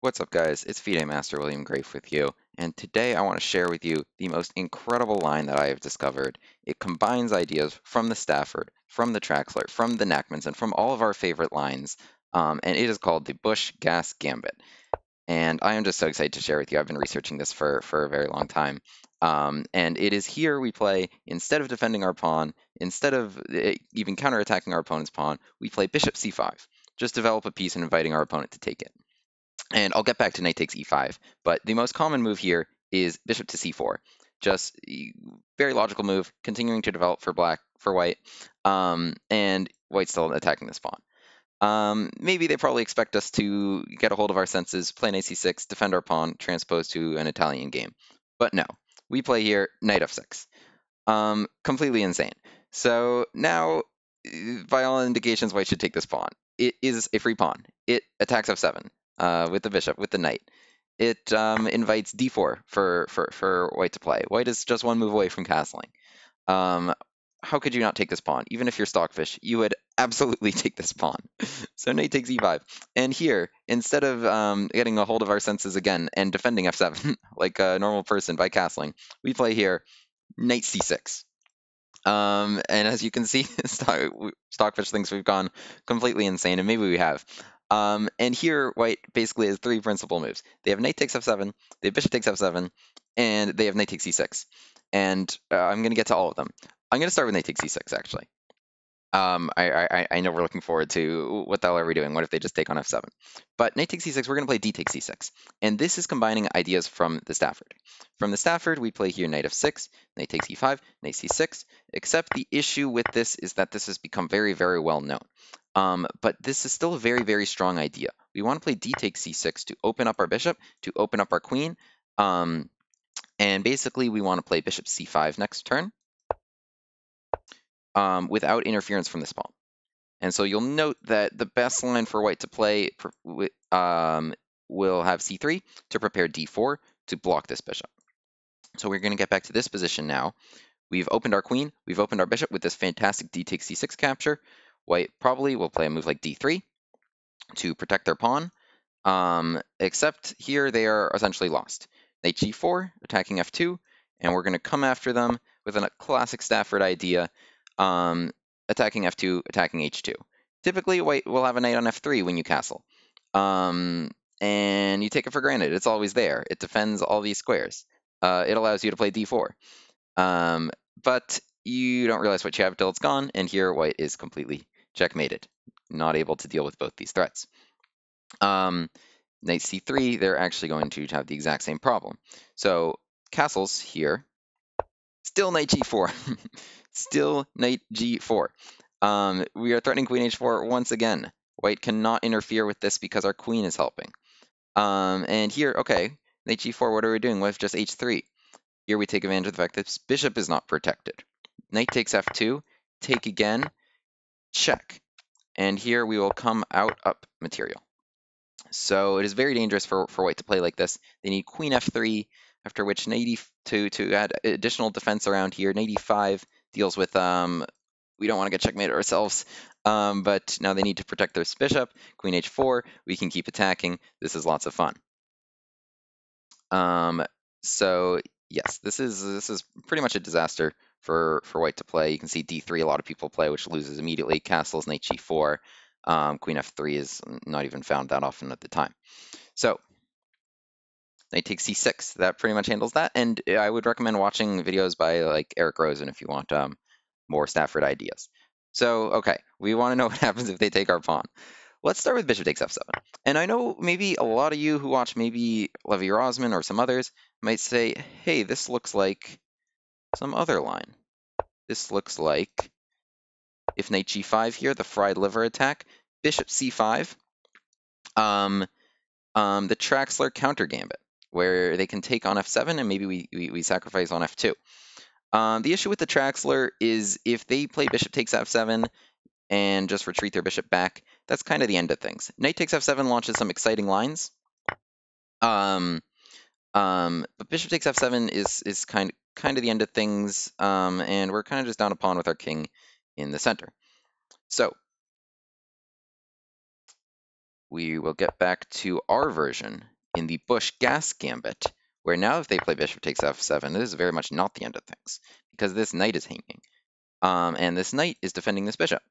What's up guys, it's FIDE Master William Graif with you, and today I want to share with you the most incredible line that I have discovered. It combines ideas from the Stafford, from the Traxler, from the Knackmans, and from all of our favorite lines, um, and it is called the Busch-Gass Gambit. And I am just so excited to share with you. I've been researching this for, for a very long time. Um, and it is here we play, instead of defending our pawn, instead of eh, even counterattacking our opponent's pawn, we play bishop c5. Just develop a piece and inviting our opponent to take it. And I'll get back to knight takes e5, but the most common move here is bishop to c4. Just very logical move, continuing to develop for black for white, um, and white still attacking this pawn. Um, maybe they probably expect us to get a hold of our senses, play knight c6, defend our pawn, transpose to an Italian game. But no, we play here knight f6. Um, completely insane. So now, by all indications, white should take this pawn. It is a free pawn. It attacks f7 uh, with the bishop, with the knight. It um, invites d4 for, for, for white to play. White is just one move away from castling. Um, how could you not take this pawn? Even if you're stockfish, you would absolutely take this pawn. so knight takes e5. And here, instead of um, getting a hold of our senses again and defending f7 like a normal person by castling, we play here knight c6. Um, and as you can see, Stockfish thinks we've gone completely insane, and maybe we have. Um, and here, white basically has three principal moves. They have knight takes f7, they have bishop takes f7, and they have knight takes e6. And uh, I'm going to get to all of them. I'm going to start with knight takes e6, actually. Um, I, I, I know we're looking forward to what the hell are we doing? What if they just take on f7? But knight takes e6, we're going to play d takes e6. And this is combining ideas from the Stafford. From the Stafford, we play here knight f6, knight takes e5, knight c6, except the issue with this is that this has become very, very well known. Um, but this is still a very, very strong idea. We want to play d takes c6 to open up our bishop, to open up our queen. Um, and basically, we want to play bishop c5 next turn um, without interference from this pawn. And so you'll note that the best line for white to play um, will have c3 to prepare d4 to block this bishop. So we're going to get back to this position now. We've opened our queen, we've opened our bishop with this fantastic d takes c6 capture. White probably will play a move like d3 to protect their pawn, um, except here they are essentially lost. Knight g4, attacking f2, and we're going to come after them with a classic Stafford idea, um, attacking f2, attacking h2. Typically, white will have a knight on f3 when you castle, um, and you take it for granted. It's always there. It defends all these squares. Uh, it allows you to play d4. Um, but you don't realize what you have until it's gone, and here white is completely checkmated, not able to deal with both these threats. Um, knight c3, they're actually going to have the exact same problem. So castles here, still knight g4, still knight g4. Um, we are threatening queen h4 once again. White cannot interfere with this because our queen is helping. Um, and here, okay, knight g4, what are we doing? What if just h3? Here we take advantage of the fact that bishop is not protected. Knight takes f2, take again, check. And here we will come out up material. So it is very dangerous for, for white to play like this. They need queen f3, after which knight e2 to add additional defense around here. Knight e5 deals with, um, we don't want to get checkmated ourselves, um, but now they need to protect their bishop. Queen h4, we can keep attacking. This is lots of fun. Um, so yes, this is this is pretty much a disaster for, for white to play. You can see d3 a lot of people play, which loses immediately. Castles, knight g4. Um, queen f3 is not even found that often at the time. So knight takes c6. That pretty much handles that. And I would recommend watching videos by like Eric Rosen if you want um, more Stafford ideas. So, okay, we want to know what happens if they take our pawn. Let's start with bishop takes f7. And I know maybe a lot of you who watch maybe Levy Rozman or some others might say, hey, this looks like some other line. This looks like if knight g5 here, the fried liver attack, bishop c5, um, um, the Traxler counter gambit, where they can take on f7 and maybe we, we, we sacrifice on f2. Um, the issue with the Traxler is if they play bishop takes f7 and just retreat their bishop back, that's kind of the end of things. Knight takes f7 launches some exciting lines. Um, um, but bishop takes f7 is is kind kind of the end of things, um, and we're kind of just down a pawn with our king in the center. So we will get back to our version in the Busch-Gass Gambit, where now if they play bishop takes f7, this is very much not the end of things, because this knight is hanging. Um, and this knight is defending this bishop.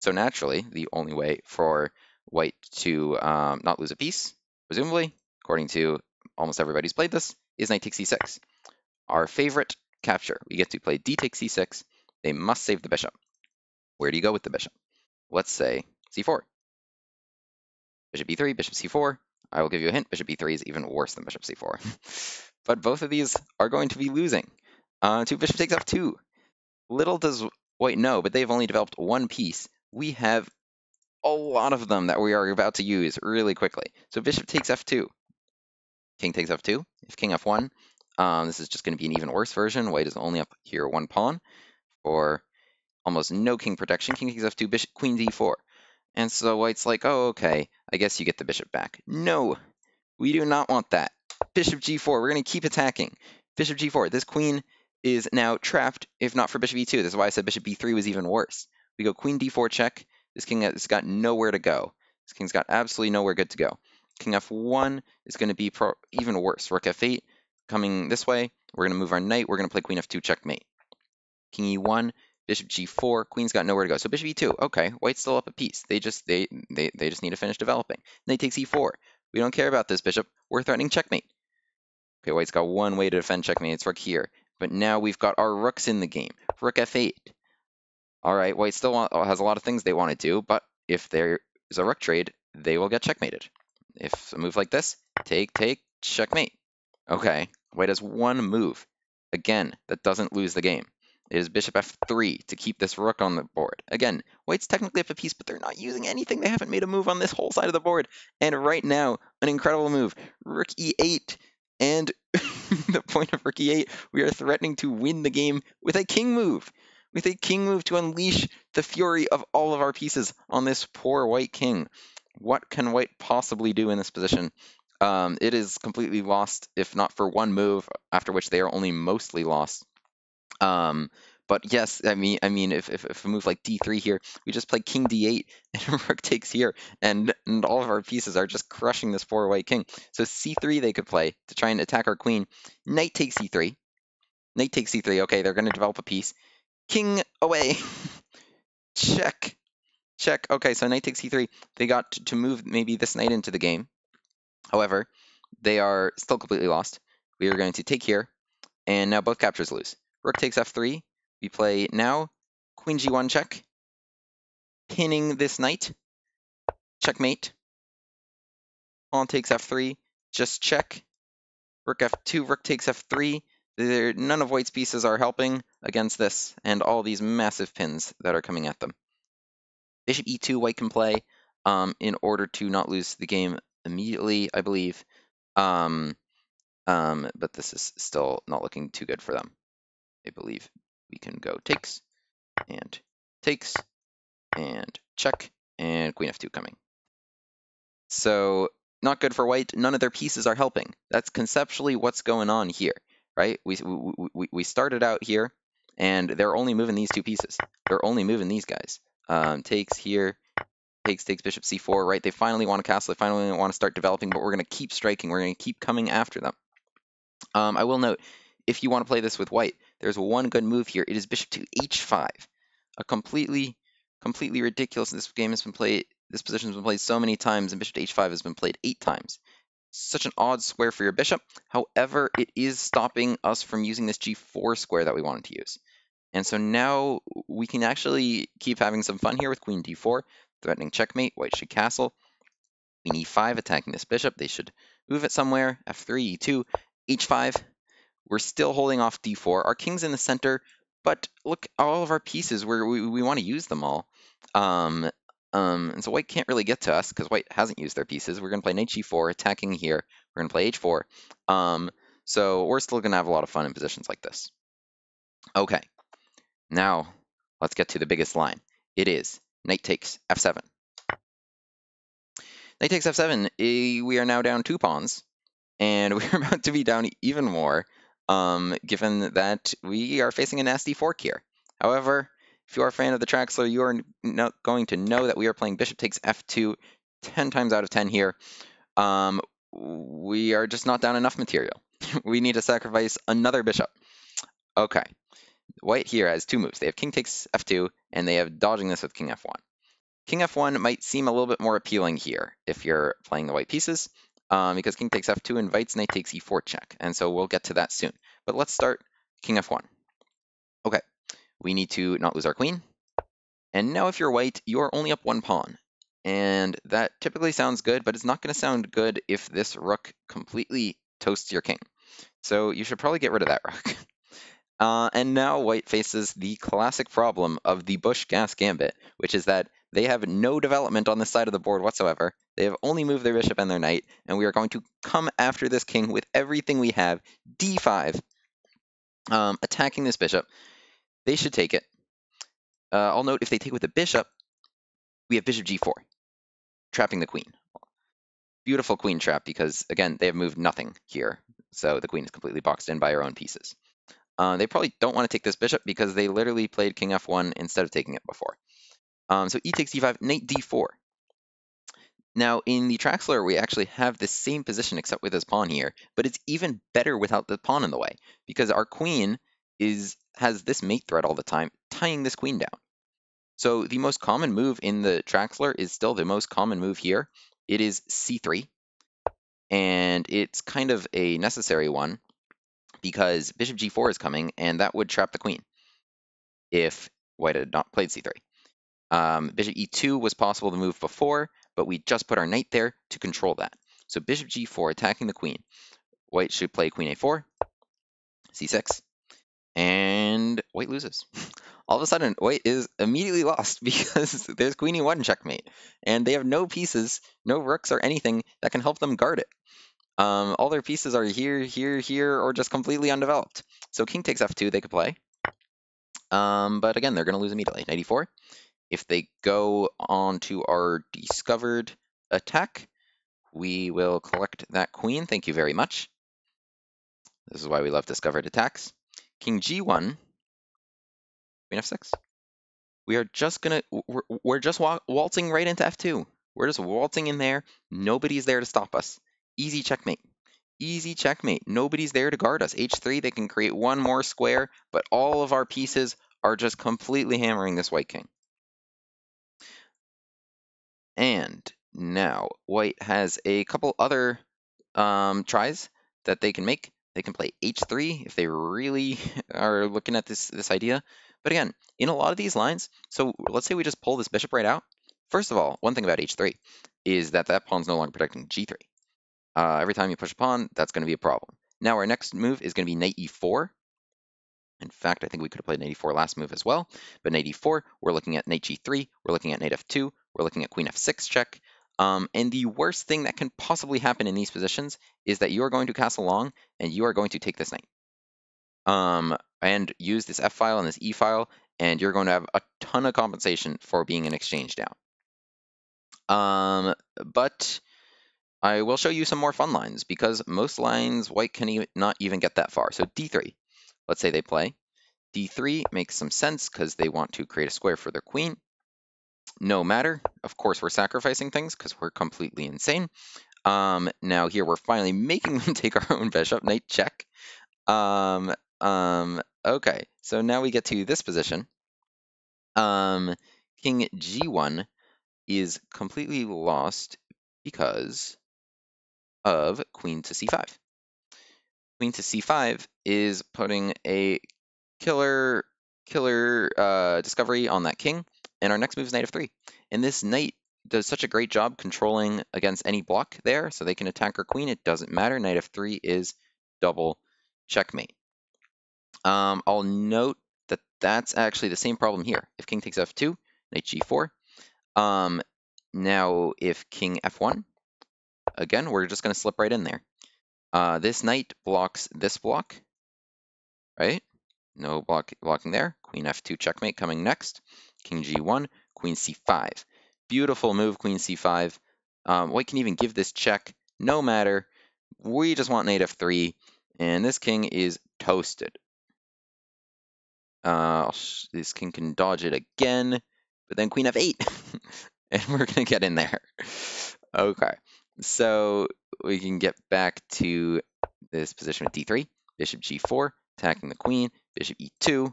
So naturally, the only way for white to um, not lose a piece, presumably, according to almost everybody's played this, is knight takes c6. Our favorite capture. We get to play d takes c6. They must save the bishop. Where do you go with the bishop? Let's say c4. Bishop b3, bishop c4. I will give you a hint, bishop b3 is even worse than bishop c4. but both of these are going to be losing. Uh, to bishop takes f2. Little does white know, but they've only developed one piece. We have a lot of them that we are about to use really quickly. So bishop takes f2. King takes f2. If king f1, um, this is just going to be an even worse version. White is only up here one pawn for almost no king protection. King takes f2, bishop, queen d4. And so white's like, oh, okay, I guess you get the bishop back. No, we do not want that. Bishop g4, we're going to keep attacking. Bishop g4, this queen is now trapped, if not for bishop e2. This is why I said bishop b3 was even worse. We go queen d4 check. This king has got nowhere to go. This king's got absolutely nowhere good to go. King f1 is going to be even worse. Rook f8 coming this way. We're going to move our knight. We're going to play queen f2 checkmate. King e1, bishop g4, queen's got nowhere to go. So bishop e2, okay, white's still up a piece. They just they they, they just need to finish developing. Knight takes e4. We don't care about this bishop. We're threatening checkmate. Okay, white's got one way to defend checkmate. It's rook here. But now we've got our rooks in the game. Rook f8. All right, white still want, has a lot of things they want to do, but if there is a rook trade, they will get checkmated. If a move like this, take, take, checkmate. Okay, white has one move. Again, that doesn't lose the game. It is bishop f3 to keep this rook on the board. Again, white's technically up a piece, but they're not using anything. They haven't made a move on this whole side of the board. And right now, an incredible move. Rook e8 and the point of rook e8, we are threatening to win the game with a king move. With a king move to unleash the fury of all of our pieces on this poor white king. What can white possibly do in this position? Um, it is completely lost, if not for one move, after which they are only mostly lost. Um, but yes, I mean, I mean, if, if, if, a move like d3 here, we just play king d8 and rook takes here, and, and all of our pieces are just crushing this poor white king. So c3 they could play to try and attack our queen. Knight takes c3. Knight takes c3. Okay, they're going to develop a piece. King away. Check. Check. Okay, so knight takes c3. They got to move maybe this knight into the game. However, they are still completely lost. We are going to take here, and now both captures lose. Rook takes f3. We play now queen g1 check, pinning this knight. Checkmate. Pawn takes f3. Just check. Rook f2. Rook takes f3. There, none of white's pieces are helping against this and all these massive pins that are coming at them. Bishop e2 white can play um, in order to not lose the game immediately, I believe. Um, um, but this is still not looking too good for them. I believe we can go takes and takes and check and queen f2 coming. So not good for white. None of their pieces are helping. That's conceptually what's going on here, right? We, we, we started out here and they're only moving these two pieces. They're only moving these guys. Um, takes here, takes, takes bishop c4, right? They finally want to castle. They finally want to start developing, but we're going to keep striking. We're going to keep coming after them. Um, I will note, if you want to play this with white, there's one good move here. It is bishop to h5. A completely, completely ridiculous. This game has been played, this position has been played so many times, and bishop to h5 has been played eight times. Such an odd square for your bishop. However, it is stopping us from using this g4 square that we wanted to use. And so now we can actually keep having some fun here with queen d4, threatening checkmate. White should castle. Queen e5 attacking this bishop. They should move it somewhere. f3, e2, h5. We're still holding off d4. Our king's in the center, but look, all of our pieces, we we, we want to use them all. Um, um, and so white can't really get to us because white hasn't used their pieces. We're going to play knight g4, attacking here. We're going to play h4. Um, so we're still going to have a lot of fun in positions like this. Okay, now let's get to the biggest line. It is knight takes f7. Knight takes f7. Eh, we are now down two pawns, and we're about to be down even more um, given that we are facing a nasty fork here. However, if you are a fan of the Traxler, you are not going to know that we are playing bishop takes f2 10 times out of 10 here. Um, we are just not down enough material. we need to sacrifice another bishop. Okay. White here has two moves. They have king takes f2, and they have dodging this with king f1. King f1 might seem a little bit more appealing here if you're playing the white pieces, um, because king takes f2 invites knight takes e4 check, and so we'll get to that soon. But let's start king f1. Okay, we need to not lose our queen. And now if you're white, you are only up one pawn. And that typically sounds good, but it's not going to sound good if this rook completely toasts your king. So you should probably get rid of that rook. Uh, and now white faces the classic problem of the Busch-Gass Gambit, which is that they have no development on this side of the board whatsoever. They have only moved their bishop and their knight, and we are going to come after this king with everything we have. d5, um, attacking this bishop. They should take it. Uh, I'll note if they take with the bishop, we have bishop g4, trapping the queen. Beautiful queen trap because, again, they have moved nothing here. So the queen is completely boxed in by her own pieces. Uh, they probably don't want to take this bishop because they literally played king f1 instead of taking it before. Um, so e takes d5, knight d4. Now, in the Traxler, we actually have the same position except with this pawn here, but it's even better without the pawn in the way because our queen is has this mate threat all the time, tying this queen down. So the most common move in the Traxler is still the most common move here. It is c3, and it's kind of a necessary one because bishop g4 is coming, and that would trap the queen if white had not played c3. Um, bishop e2 was possible to move before, but we just put our knight there to control that. So bishop g4 attacking the queen. White should play queen a4, c6, and white loses. All of a sudden, white is immediately lost because there's queen e1 checkmate, and they have no pieces, no rooks or anything that can help them guard it. Um, all their pieces are here, here, here, or just completely undeveloped. So king takes f2, they could play. Um, but again, they're going to lose immediately. 94. If they go on to our discovered attack, we will collect that queen. Thank you very much. This is why we love discovered attacks. King g1, queen f6. We are just gonna, we're, we're just waltzing right into f2. We're just waltzing in there. Nobody's there to stop us. Easy checkmate. Easy checkmate. Nobody's there to guard us. h3, they can create one more square, but all of our pieces are just completely hammering this white king. And now white has a couple other um, tries that they can make. They can play h3 if they really are looking at this, this idea. But again, in a lot of these lines, so let's say we just pull this bishop right out. First of all, one thing about h3 is that that pawn's no longer protecting g3. Uh, every time you push a pawn, that's going to be a problem. Now our next move is going to be knight e4. In fact, I think we could have played knight e4 last move as well. But knight e4, we're looking at knight g3, we're looking at knight f2, we're looking at queen f6 check. Um, and the worst thing that can possibly happen in these positions is that you are going to castle long and you are going to take this knight. Um, and use this f file and this e file, and you're going to have a ton of compensation for being an exchange down. Um, but I will show you some more fun lines because most lines white can e not even get that far. So d3, let's say they play. d3 makes some sense because they want to create a square for their queen. No matter, of course we're sacrificing things because we're completely insane. Um, now here we're finally making them take our own bishop, knight check. Um, um, okay, so now we get to this position. Um, king g1 is completely lost because of queen to c5. Queen to c5 is putting a killer killer uh, discovery on that king, and our next move is knight f3. And this knight does such a great job controlling against any block there, so they can attack our queen. It doesn't matter. Knight f3 is double checkmate. Um, I'll note that that's actually the same problem here. If king takes f2, knight g4. Um, now, if king f1, again, we're just going to slip right in there. Uh, this knight blocks this block, right? No block blocking there. Queen f2 checkmate coming next. King g1, queen c5. Beautiful move, queen c5. Um, white can even give this check. No matter. We just want knight f3, and this king is toasted. Uh, this king can dodge it again, but then queen f8. and we're going to get in there. Okay, so we can get back to this position with d3, bishop g4, attacking the queen, bishop e2,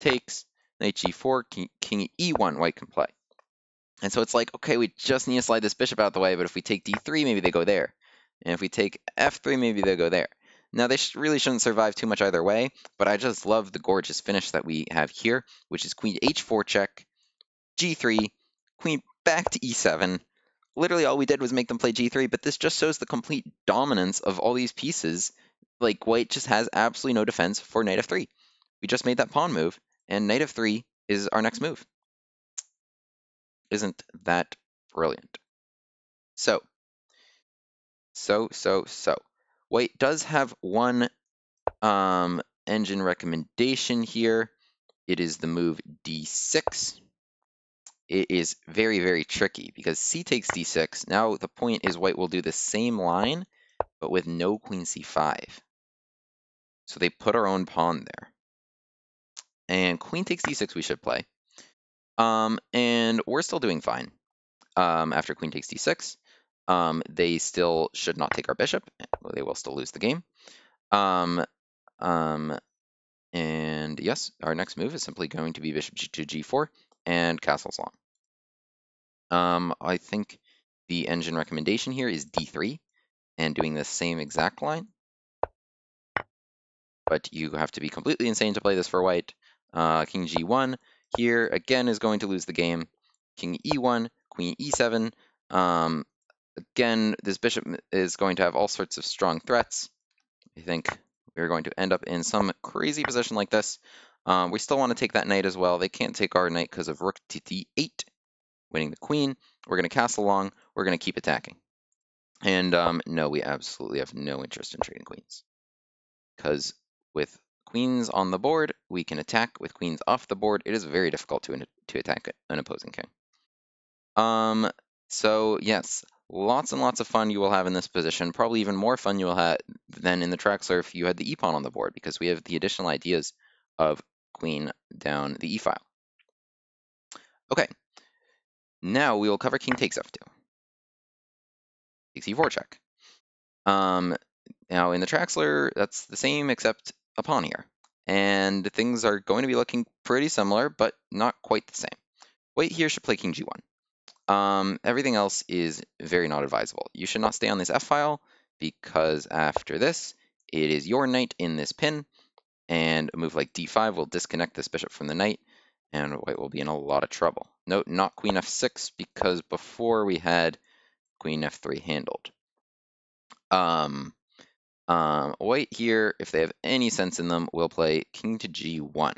takes, knight g4, king, king e1, white can play. And so it's like, okay, we just need to slide this bishop out of the way, but if we take d3, maybe they go there. And if we take f3, maybe they go there. Now, they sh really shouldn't survive too much either way, but I just love the gorgeous finish that we have here, which is queen h4 check, g3, queen back to e7. Literally all we did was make them play g3, but this just shows the complete dominance of all these pieces. Like, white just has absolutely no defense for knight f3. We just made that pawn move, and knight f3 is our next move. Isn't that brilliant? So, so, so, so. White does have one um, engine recommendation here. It is the move d6. It is very, very tricky because c takes d6. Now the point is white will do the same line, but with no queen c5. So they put our own pawn there. And queen takes d6 we should play. Um, and we're still doing fine um, after queen takes d6. Um, they still should not take our bishop. They will still lose the game. Um, um, and yes, our next move is simply going to be bishop to g4 and castles long. Um, I think the engine recommendation here is d3 and doing the same exact line. But you have to be completely insane to play this for white. Uh, king g1 here again is going to lose the game. King e1, queen e7. Um, Again, this bishop is going to have all sorts of strong threats. I think we're going to end up in some crazy position like this. Um, we still want to take that knight as well. They can't take our knight because of rook to d8, winning the queen. We're going to castle long. We're going to keep attacking. And um, no, we absolutely have no interest in trading queens. Because with queens on the board, we can attack. With queens off the board, it is very difficult to, to attack an opposing king. Um, so yes, lots and lots of fun you will have in this position. Probably even more fun you will have than in the Traxler if you had the e-pawn on the board, because we have the additional ideas of queen down the e-file. Okay, now we will cover king takes f2. Takes e4 check. Um, now in the Traxler, that's the same except a pawn here. And things are going to be looking pretty similar, but not quite the same. White here should play king g1. Um, everything else is very not advisable. You should not stay on this F file because after this, it is your knight in this pin, and a move like d5 will disconnect this bishop from the knight, and white will be in a lot of trouble. Note, not queen f6, because before we had queen f3 handled. Um, um, white here, if they have any sense in them, will play king to g1,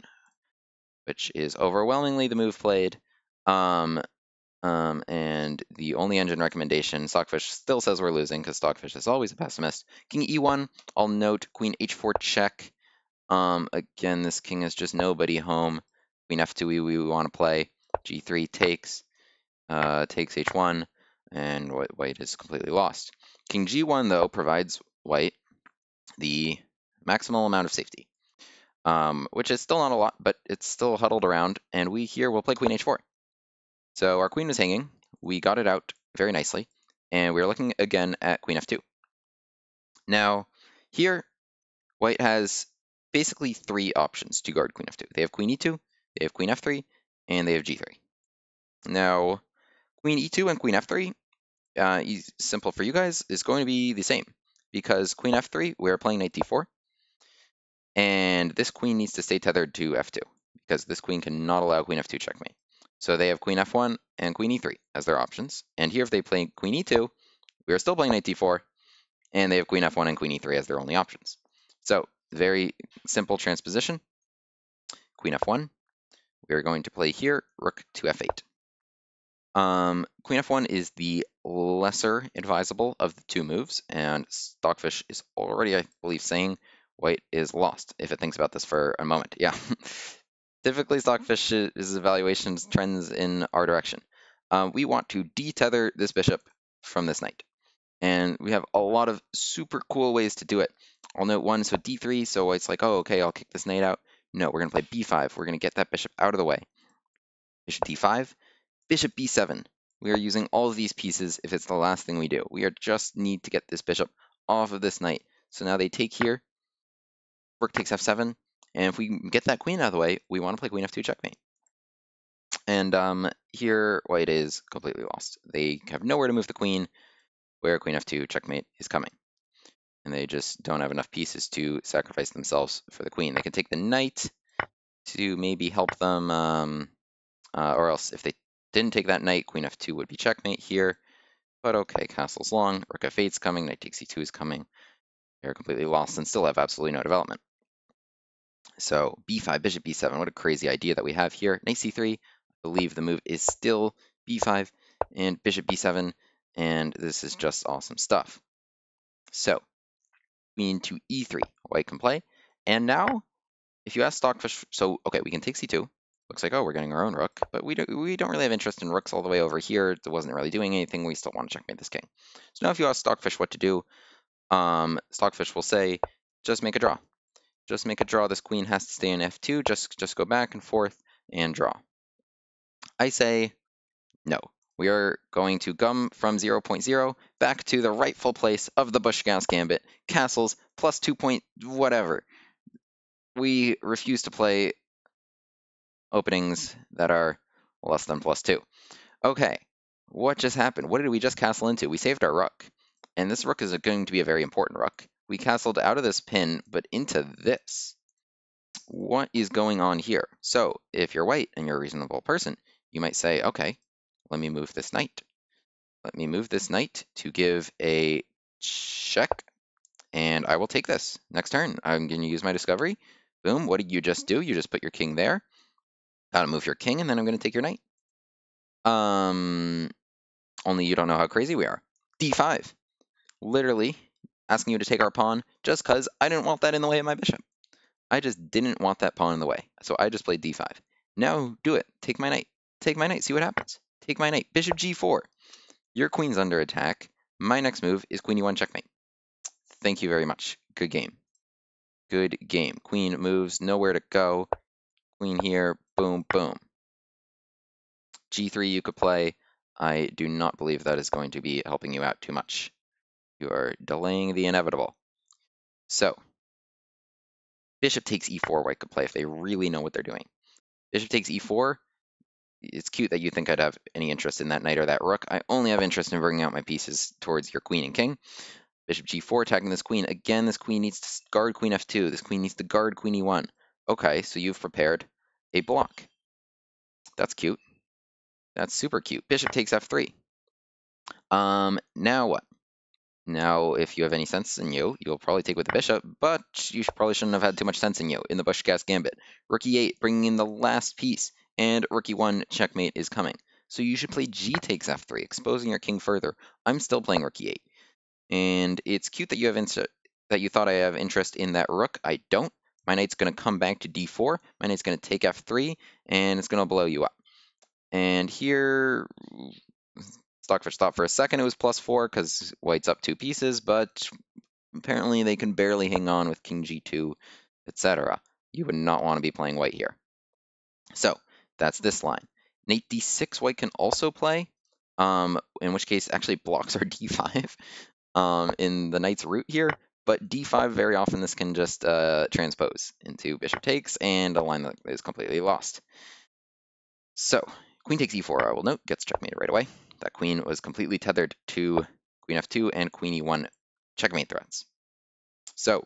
which is overwhelmingly the move played. Um, um, and the only engine recommendation, Stockfish still says we're losing because Stockfish is always a pessimist. King e1, I'll note queen h4 check. Um, again, this king is just nobody home. Queen f2 we, we want to play. g3 takes, uh, takes h1, and white is completely lost. King g1, though, provides white the maximal amount of safety, um, which is still not a lot, but it's still huddled around, and we here will play queen h4. So our queen was hanging. We got it out very nicely. And we are looking again at queen f2. Now, here, white has basically three options to guard queen f2. They have queen e2, they have queen f3, and they have g3. Now, queen e2 and queen f3, uh, simple for you guys, is going to be the same. Because queen f3, we're playing knight d4. And this queen needs to stay tethered to f2. Because this queen cannot allow queen f2 checkmate. So they have queen f1 and queen e3 as their options. And here if they play queen e2, we are still playing knight d4, and they have queen f1 and queen e3 as their only options. So very simple transposition. Queen f1. We are going to play here rook to f8. Um, queen f1 is the lesser advisable of the two moves, and Stockfish is already, I believe, saying white is lost if it thinks about this for a moment. Yeah. Typically, Stockfish is evaluations trends in our direction. Uh, we want to detether this bishop from this knight. And we have a lot of super cool ways to do it. I'll note one, so d3, so it's like, oh, okay, I'll kick this knight out. No, we're going to play b5. We're going to get that bishop out of the way. Bishop d5, bishop b7. We are using all of these pieces if it's the last thing we do. We are just need to get this bishop off of this knight. So now they take here, rook takes f7, and if we get that queen out of the way, we want to play queen f2 checkmate. And um, here, white is completely lost. They have nowhere to move the queen, where queen f2 checkmate is coming. And they just don't have enough pieces to sacrifice themselves for the queen. They can take the knight to maybe help them, um, uh, or else if they didn't take that knight, queen f2 would be checkmate here. But okay, castle's long, rook f8's coming, knight takes c2 is coming. They're completely lost and still have absolutely no development. So b5, bishop b7, what a crazy idea that we have here. Knight c3, I believe the move is still b5 and bishop b7, and this is just awesome stuff. So, queen to e3, white can play. And now, if you ask Stockfish, so, okay, we can take c2. Looks like, oh, we're getting our own rook, but we don't, we don't really have interest in rooks all the way over here. It wasn't really doing anything. We still want to checkmate this king. So now if you ask Stockfish what to do, um, Stockfish will say, just make a draw. Just make a draw. This queen has to stay in f2. Just, just go back and forth and draw. I say no. We are going to gum from 0.0 back to the rightful place of the Busch-Gass Gambit, castles plus 2 point whatever. We refuse to play openings that are less than plus 2. Okay, what just happened? What did we just castle into? We saved our rook, and this rook is going to be a very important rook. We castled out of this pin, but into this. What is going on here? So, if you're white and you're a reasonable person, you might say, okay, let me move this knight. Let me move this knight to give a check, and I will take this. Next turn, I'm going to use my discovery. Boom, what did you just do? You just put your king there. Gotta move your king, and then I'm going to take your knight. Um, only you don't know how crazy we are. d5. Literally asking you to take our pawn just because I didn't want that in the way of my bishop. I just didn't want that pawn in the way. So I just played d5. Now do it. Take my knight. Take my knight. See what happens. Take my knight. Bishop g4. Your queen's under attack. My next move is queen e1 checkmate. Thank you very much. Good game. Good game. Queen moves nowhere to go. Queen here. Boom, boom. g3 you could play. I do not believe that is going to be helping you out too much. You are delaying the inevitable. So, bishop takes e4 white could play if they really know what they're doing. Bishop takes e4. It's cute that you think I'd have any interest in that knight or that rook. I only have interest in bringing out my pieces towards your queen and king. Bishop g4 attacking this queen. Again, this queen needs to guard queen f2. This queen needs to guard queen e1. Okay, so you've prepared a block. That's cute. That's super cute. Bishop takes f3. Um, now what? Now, if you have any sense in you, you'll probably take with the bishop, but you probably shouldn't have had too much sense in you in the Busch-Gass Gambit. Rook e8, bringing in the last piece, and rook e1 checkmate is coming. So you should play g takes f3, exposing your king further. I'm still playing rook e8. And it's cute that you have that you thought I have interest in that rook. I don't. My knight's going to come back to d4. My knight's going to take f3, and it's going to blow you up. And here, Stockfish thought for a second it was plus four because white's up two pieces, but apparently they can barely hang on with king g2, etc. You would not want to be playing white here. So that's this line. Knight d6 white can also play, um, in which case actually blocks our d5 um, in the knight's route here. But d5, very often this can just uh, transpose into bishop takes and a line that is completely lost. So queen takes e4, I will note, gets checkmated right away. That queen was completely tethered to queen f2 and queen e1 checkmate threats. So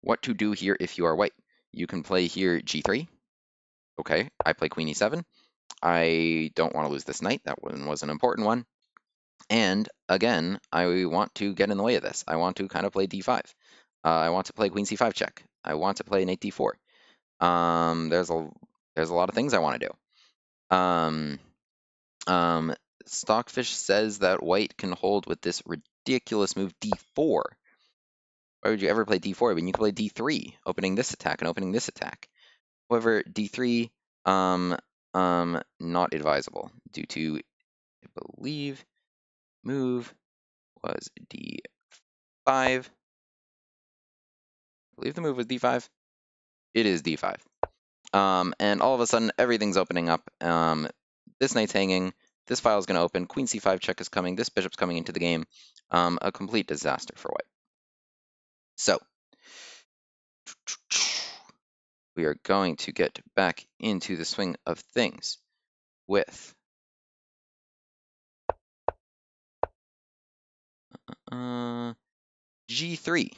what to do here if you are white? You can play here g3. Okay, I play queen e7. I don't want to lose this knight. That one was an important one. And again, I want to get in the way of this. I want to kind of play d5. Uh, I want to play queen c5 check. I want to play knight d4. Um, there's a there's a lot of things I want to do. Um, um, Stockfish says that white can hold with this ridiculous move d4. Why would you ever play d4? I mean, you can play d3, opening this attack and opening this attack. However, d3, um, um, not advisable due to, I believe, move was d5. I believe the move was d5. It is d5. Um, and all of a sudden, everything's opening up. Um, this knight's hanging. This file is going to open. Queen c5 check is coming. This bishop's coming into the game. Um, a complete disaster for white. So we are going to get back into the swing of things with uh, g3.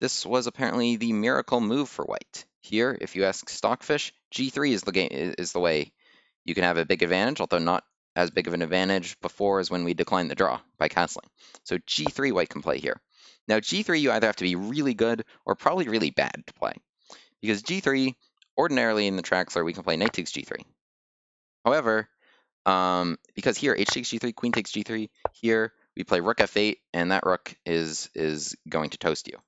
This was apparently the miracle move for white. Here, if you ask Stockfish, g3 is the game is the way you can have a big advantage, although not as big of an advantage before as when we declined the draw by castling. So g3 white can play here. Now g3 you either have to be really good or probably really bad to play. Because g3, ordinarily in the Traxler, we can play knight takes g3. However, um, because here h takes g3, queen takes g3, here we play rook f8, and that rook is, is going to toast you.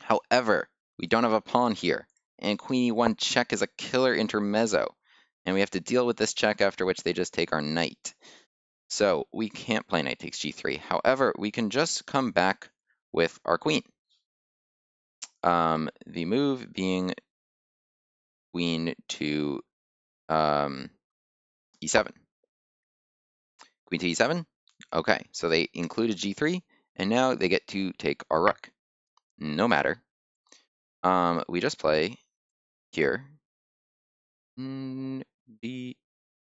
However, we don't have a pawn here, and queen e1 check is a killer intermezzo, and we have to deal with this check after which they just take our knight. So we can't play knight takes g3. However, we can just come back with our queen. Um, the move being queen to um, e7. Queen to e7. Okay, so they included g3, and now they get to take our rook. No matter. Um, we just play here. D.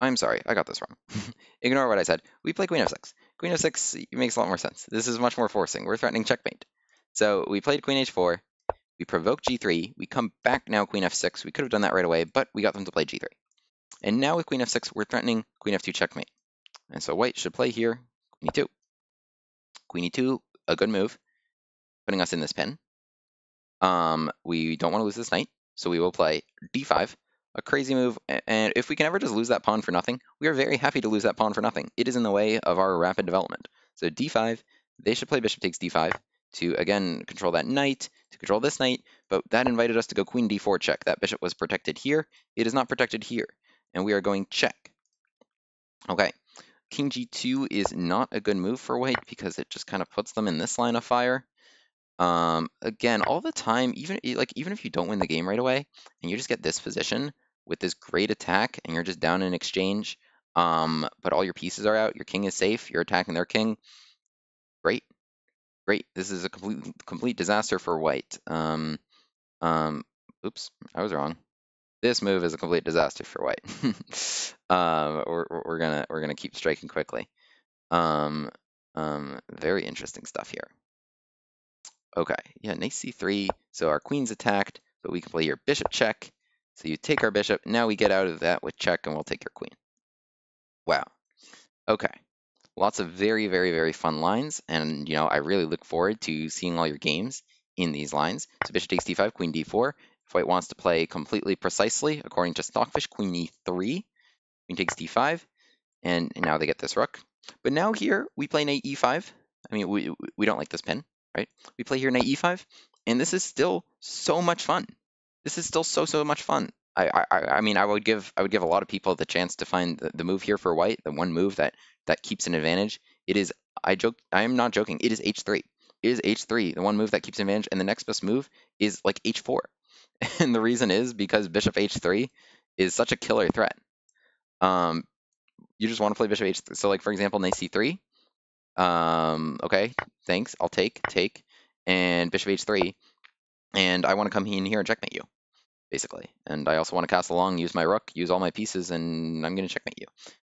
I'm sorry, I got this wrong. Ignore what I said. We play queen f6. Queen f6 makes a lot more sense. This is much more forcing. We're threatening checkmate. So we played queen h4. We provoke g3. We come back now queen f6. We could have done that right away, but we got them to play g3. And now with queen f6, we're threatening queen f2 checkmate. And so white should play here, queen e2. Queen e2, a good move, putting us in this pin. Um, we don't want to lose this knight, so we will play d5, a crazy move. And if we can ever just lose that pawn for nothing, we are very happy to lose that pawn for nothing. It is in the way of our rapid development. So d5, they should play bishop takes d5 to, again, control that knight, to control this knight, but that invited us to go queen d4 check. That bishop was protected here. It is not protected here, and we are going check. Okay, king g2 is not a good move for white because it just kind of puts them in this line of fire. Um, again, all the time, even like even if you don't win the game right away, and you just get this position with this great attack, and you're just down in exchange, um, but all your pieces are out, your king is safe, you're attacking their king. Great, great. This is a complete complete disaster for white. Um, um, oops, I was wrong. This move is a complete disaster for white. um, we're, we're gonna we're gonna keep striking quickly. Um, um, very interesting stuff here. Okay, yeah, knight c3. So our queen's attacked, but we can play your bishop check. So you take our bishop. Now we get out of that with check, and we'll take your queen. Wow. Okay. Lots of very, very, very fun lines, and you know I really look forward to seeing all your games in these lines. So bishop takes d5, queen d4. If white wants to play completely precisely, according to Stockfish, queen e3, queen takes d5, and, now they get this rook. But now here we play knight e5. I mean, we we don't like this pin right? We play here knight e5, and this is still so much fun. This is still so so much fun. I I, I mean I would give I would give a lot of people the chance to find the, the move here for white, the one move that that keeps an advantage. It is I joke I am not joking. It is h3. It is h3, the one move that keeps an advantage, and the next best move is like h4. And the reason is because bishop h3 is such a killer threat. Um, you just want to play bishop h3. So like for example, knight c3 um, okay, thanks. I'll take, take, and bishop h3. And I want to come in here and checkmate you, basically. And I also want to castle along, use my rook, use all my pieces, and I'm going to checkmate you.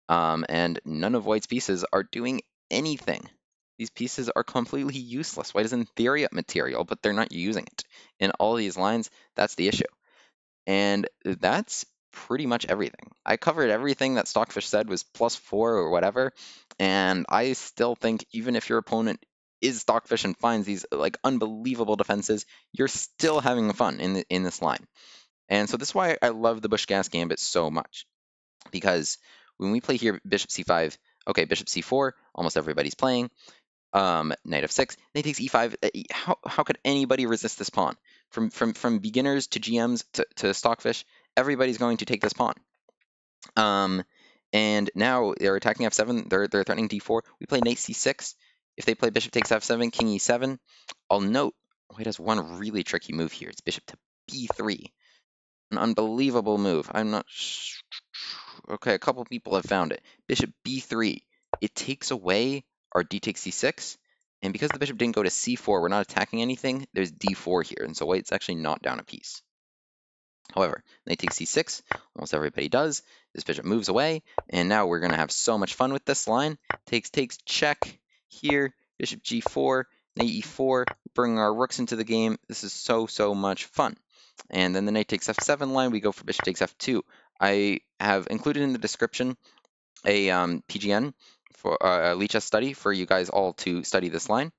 Um, and none of white's pieces are doing anything. These pieces are completely useless. White is in theory up material, but they're not using it. In all these lines, that's the issue. And that's pretty much everything. I covered everything that Stockfish said was plus four or whatever, and I still think even if your opponent is Stockfish and finds these like unbelievable defenses, you're still having fun in the, in this line. And so this is why I love the Busch-Gass Gambit so much, because when we play here Bishop c5, okay, Bishop c4, almost everybody's playing. Um, knight f6, knight takes e5. Uh, how, how could anybody resist this pawn? From from from beginners to GMs to, to Stockfish, everybody's going to take this pawn. Um, and now they're attacking f7. They're, they're threatening d4. We play knight c6. If they play bishop takes f7, king e7, I'll note White has one really tricky move here. It's bishop to b3. An unbelievable move. I'm not okay, a couple people have found it. Bishop b3. It takes away our d takes c6. And because the bishop didn't go to c4, we're not attacking anything, there's d4 here. And so white's actually not down a piece. However, knight takes c6, almost everybody does. This bishop moves away, and now we're going to have so much fun with this line. Takes, takes, check here, bishop g4, knight e4, bringing our rooks into the game. This is so, so much fun. And then the knight takes f7 line, we go for bishop takes f2. I have included in the description a um, PGN for uh, a Lichess study for you guys all to study this line.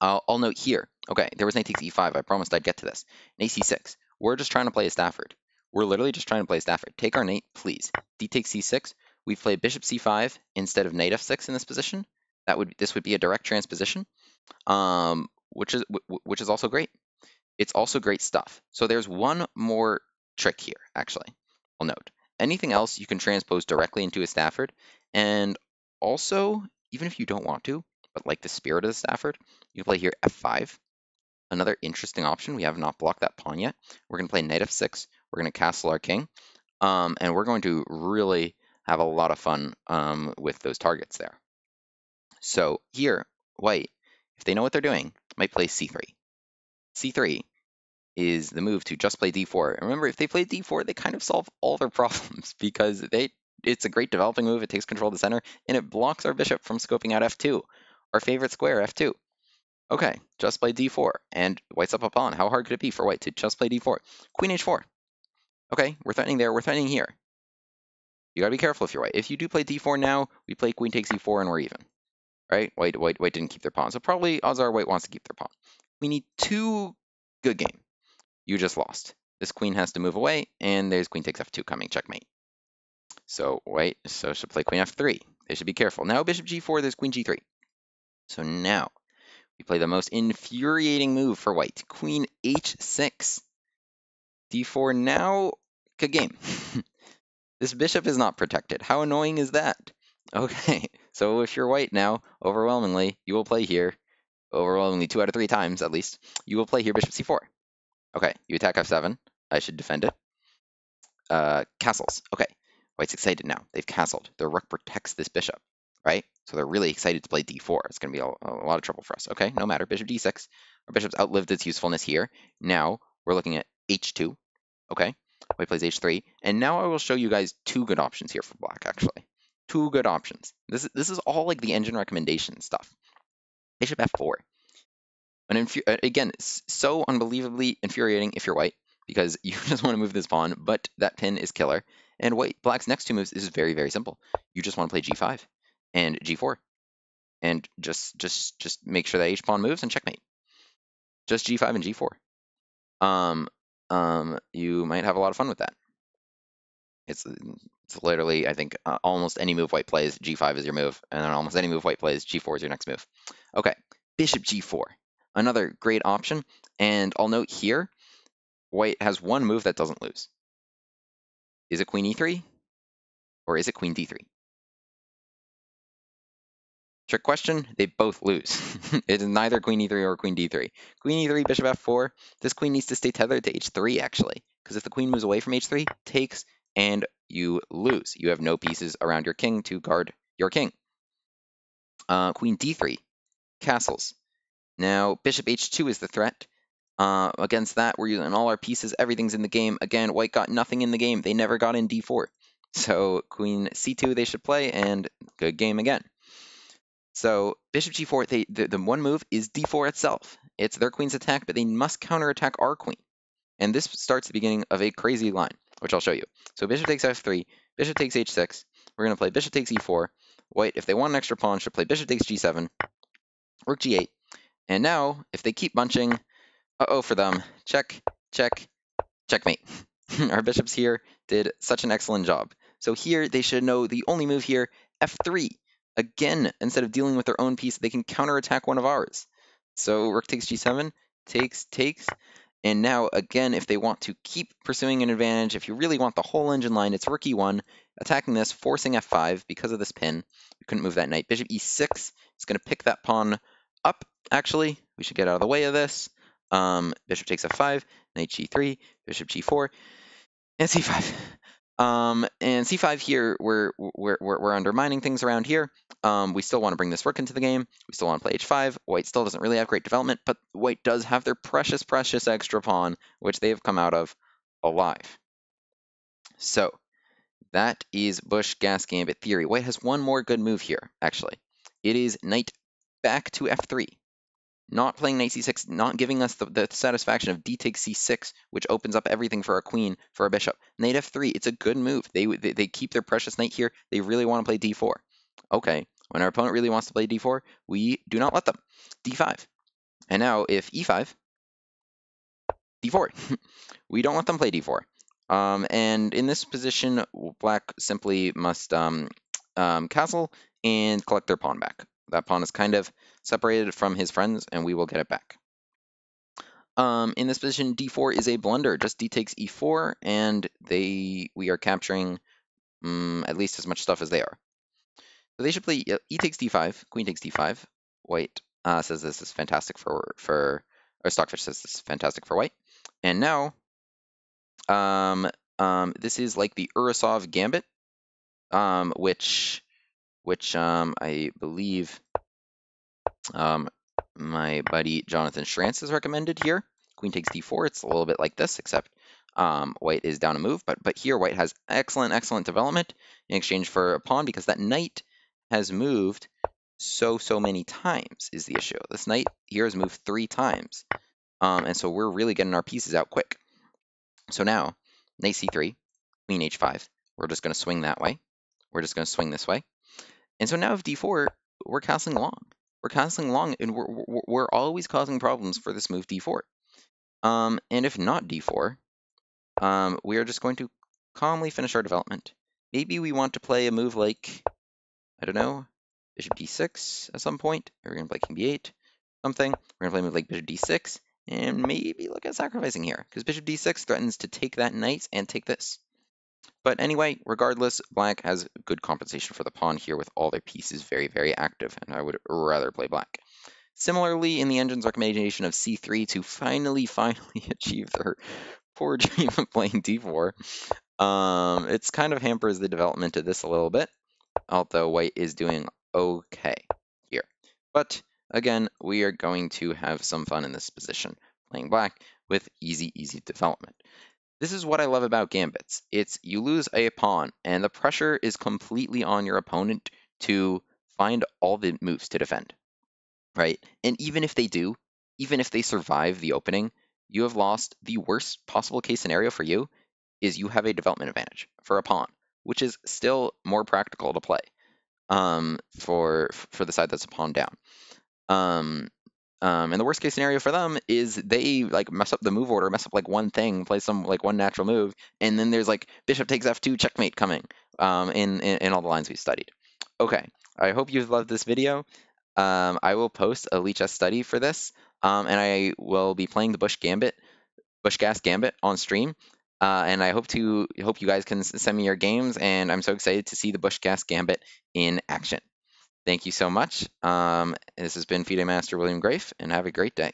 I'll note here, okay, there was knight takes e5. I promised I'd get to this. Knight c6. We're just trying to play a Stafford. We're literally just trying to play Stafford. Take our knight, please. D takes c6. We play bishop c5 instead of knight f6 in this position. That would this would be a direct transposition, um, which is which is also great. It's also great stuff. So there's one more trick here, actually. I'll note. Anything else you can transpose directly into a Stafford, and also even if you don't want to, but like the spirit of the Stafford, you play here f5 another interesting option. We have not blocked that pawn yet. We're going to play knight f6. We're going to castle our king. Um, and we're going to really have a lot of fun um, with those targets there. So here, white, if they know what they're doing, might play c3. C3 is the move to just play d4. Remember, if they play d4, they kind of solve all their problems because they it's a great developing move. It takes control of the center, and it blocks our bishop from scoping out f2, our favorite square, f2. Okay, just play d4, and white's up a pawn. How hard could it be for white to just play d4? Queen h4. Okay, we're threatening there, we're threatening here. You gotta be careful if you're white. If you do play d4 now, we play queen takes e4 and we're even. Right? White, white, white didn't keep their pawn. So probably odds are white wants to keep their pawn. We need two good game. You just lost. This queen has to move away, and there's queen takes f2 coming, checkmate. So white, so should play queen f3. They should be careful. Now bishop g4, there's queen g3. So now we play the most infuriating move for white. Queen h6. d4 now. Good game. this bishop is not protected. How annoying is that? Okay, so if you're white now, overwhelmingly, you will play here. Overwhelmingly, two out of three times at least, you will play here bishop c4. Okay, you attack f7. I should defend it. Uh, castles. Okay, white's excited now. They've castled. Their rook protects this bishop right? So they're really excited to play d4. It's going to be a, a, lot of trouble for us. Okay, no matter. Bishop d6. Our bishop's outlived its usefulness here. Now we're looking at h2. Okay, white plays h3. And now I will show you guys two good options here for black, actually. Two good options. This, this is all like the engine recommendation stuff. Bishop f4. And again, so unbelievably infuriating if you're white, because you just want to move this pawn, but that pin is killer. And white, black's next two moves is very, very simple. You just want to play g5 and g4 and just just just make sure that h pawn moves and checkmate just g5 and g4 um um you might have a lot of fun with that it's it's literally i think uh, almost any move white plays g5 is your move and then almost any move white plays g4 is your next move okay bishop g4 another great option and i'll note here white has one move that doesn't lose is it queen e3 or is it queen d3 Trick question, they both lose. it is neither queen e3 or queen d3. Queen e3, bishop f4. This queen needs to stay tethered to h3, actually, because if the queen moves away from h3, takes, and you lose. You have no pieces around your king to guard your king. Uh, queen d3, castles. Now, bishop h2 is the threat. Uh, against that, we're using all our pieces. Everything's in the game. Again, white got nothing in the game. They never got in d4. So queen c2 they should play, and good game again. So bishop g4, they, the, the one move is d4 itself. It's their queen's attack, but they must counterattack our queen. And this starts the beginning of a crazy line, which I'll show you. So bishop takes f3, bishop takes h6. We're going to play bishop takes e4. White, if they want an extra pawn, should play bishop takes g7, rook g8. And now, if they keep bunching, uh-oh for them. Check, check, checkmate. Our bishops here did such an excellent job. So here, they should know the only move here, f3. Again, instead of dealing with their own piece, they can counterattack one of ours. So rook takes g7, takes, takes. And now, again, if they want to keep pursuing an advantage, if you really want the whole engine line, it's rook e1, attacking this, forcing f5 because of this pin. You couldn't move that knight. Bishop e6 is going to pick that pawn up, actually. We should get out of the way of this. Um, bishop takes f5, knight g3, bishop g4, and c5. Um, and c5 here, we're, we're, we're, we're undermining things around here. Um, we still want to bring this rook into the game. We still want to play h5. White still doesn't really have great development, but white does have their precious, precious extra pawn, which they have come out of alive. So that is Busch-Gass Gambit theory. White has one more good move here, actually. It is knight back to f3 not playing knight c6, not giving us the, the, satisfaction of d takes c6, which opens up everything for a queen, for a bishop. Knight f3, it's a good move. They, they, they keep their precious knight here. They really want to play d4. Okay, when our opponent really wants to play d4, we do not let them. d5. And now if e5, d4. we don't let them play d4. Um, and in this position, black simply must um, um, castle and collect their pawn back. That pawn is kind of separated from his friends, and we will get it back. Um, in this position, d4 is a blunder. Just d takes e4, and they we are capturing um, at least as much stuff as they are. So they should play e takes d5, queen takes d5. White uh, says this is fantastic for for or Stockfish says this is fantastic for white. And now, um, um, this is like the Urusov Gambit, um, which which um, I believe um, my buddy Jonathan Schrantz has recommended here. Queen takes d4. It's a little bit like this, except um, white is down a move. But but here white has excellent, excellent development in exchange for a pawn because that knight has moved so, so many times is the issue. This knight here has moved three times. Um, and so we're really getting our pieces out quick. So now, knight c3, queen h5. We're just going to swing that way. We're just going to swing this way. And so now if d4, we're castling long. We're castling long, and we're, we're, we're always causing problems for this move d4. Um, and if not d4, um, we are just going to calmly finish our development. Maybe we want to play a move like, I don't know, bishop d6 at some point. We're going to play king b8, something. We're going to play move like bishop d6, and maybe look at sacrificing here, because bishop d6 threatens to take that knight and take this. But anyway, regardless, black has good compensation for the pawn here with all their pieces very, very active, and I would rather play black. Similarly, in the engine's recommendation of c3 to finally, finally achieve their poor dream of playing d4, um, it's kind of hampers the development of this a little bit, although white is doing okay here. But again, we are going to have some fun in this position, playing black with easy, easy development. This is what I love about gambits. It's you lose a pawn, and the pressure is completely on your opponent to find all the moves to defend, right? And even if they do, even if they survive the opening, you have lost the worst possible case scenario for you is you have a development advantage for a pawn, which is still more practical to play um, for for the side that's a pawn down. Um, um, and the worst case scenario for them is they like mess up the move order, mess up like one thing, play some like one natural move, and then there's like bishop takes f2 checkmate coming um, in, in, in all the lines we studied. Okay, I hope you've loved this video. Um, I will post a Lichess study for this, um, and I will be playing the Busch Gambit, Busch-Gass Gambit on stream. Uh, and I hope to hope you guys can send me your games, and I'm so excited to see the Busch-Gass Gambit in action. Thank you so much. Um, this has been FIDE Master William Graif, and have a great day.